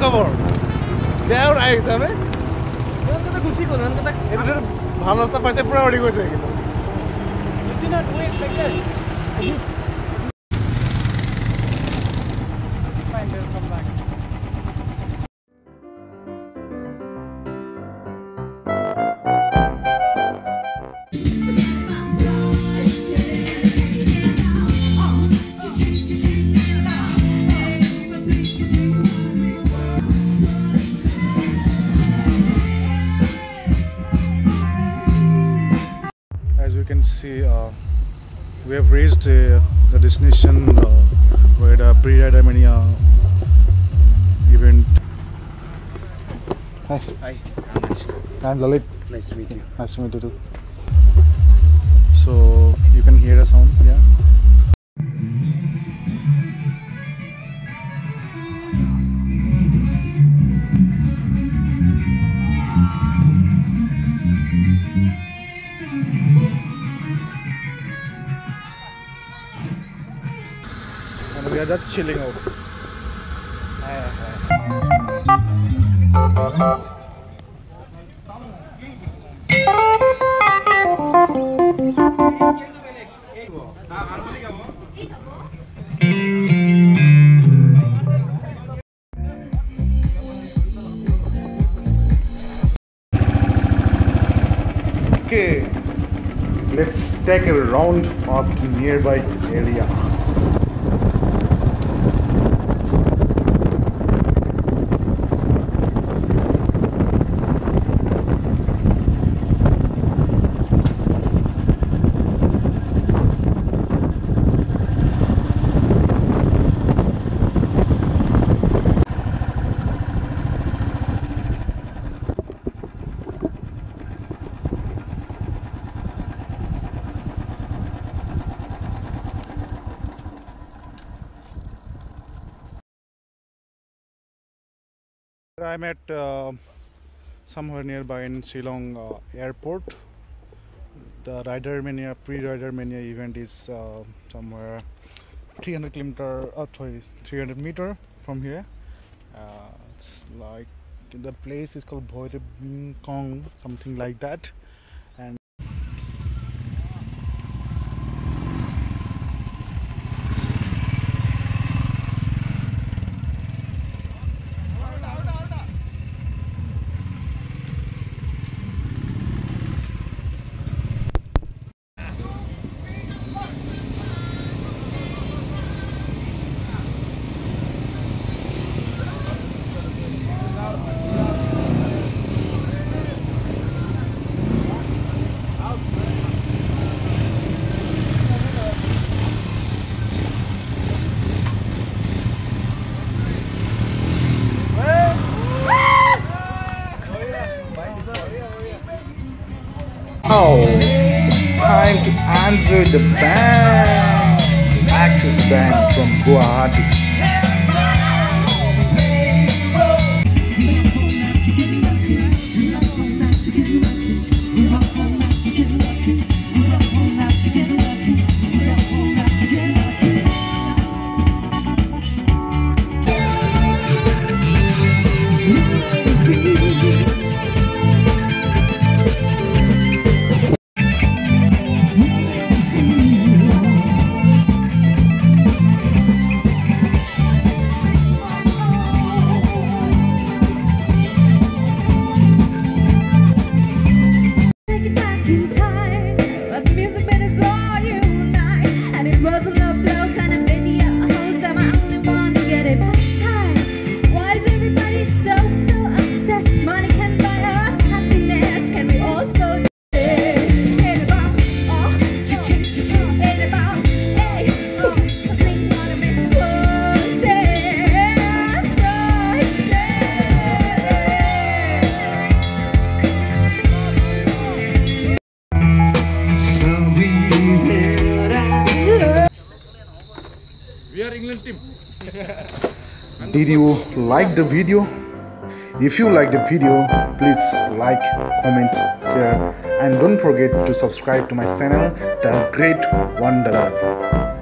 খবৰ? বেয়াও ৰাই হিচাপে। ভাল ৰাস্তা পাইছে পুৰা উৰি গৈছে কিন্তু। See, uh, we have reached uh, the destination uh, where the pre-rider mania event. Hi, Hi, I'm Lalit. nice to meet you. Nice to meet you too. So we are just chilling out. Okay, let's take a round of the nearby area. I'm at uh, somewhere nearby in Shillong uh, airport. The Rider Mania pre-Rider Mania event is uh, somewhere 300 kilometer, uh, sorry, 300 meter from here. Uh, it's like the place is called Bhoire Kong, something like that. Oh, it's time to answer the bank. Axis Bank from Guwahati. We are England team. Did you like the video? If you like the video, please like, comment, share, and don't forget to subscribe to my channel, The Great Wanderer.